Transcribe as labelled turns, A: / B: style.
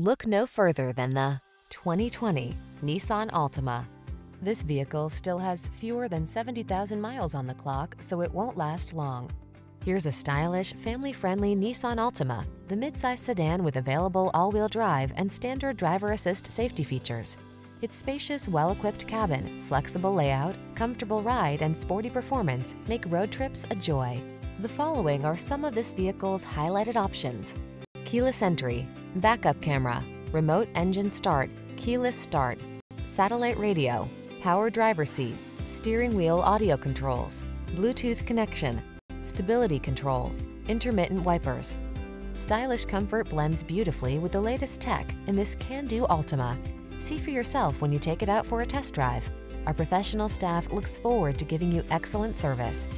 A: Look no further than the 2020 Nissan Altima. This vehicle still has fewer than 70,000 miles on the clock, so it won't last long. Here's a stylish, family-friendly Nissan Altima, the midsize sedan with available all-wheel drive and standard driver assist safety features. Its spacious, well-equipped cabin, flexible layout, comfortable ride, and sporty performance make road trips a joy. The following are some of this vehicle's highlighted options. Keyless entry, backup camera, remote engine start, keyless start, satellite radio, power driver seat, steering wheel audio controls, Bluetooth connection, stability control, intermittent wipers. Stylish comfort blends beautifully with the latest tech in this can-do Altima. See for yourself when you take it out for a test drive. Our professional staff looks forward to giving you excellent service.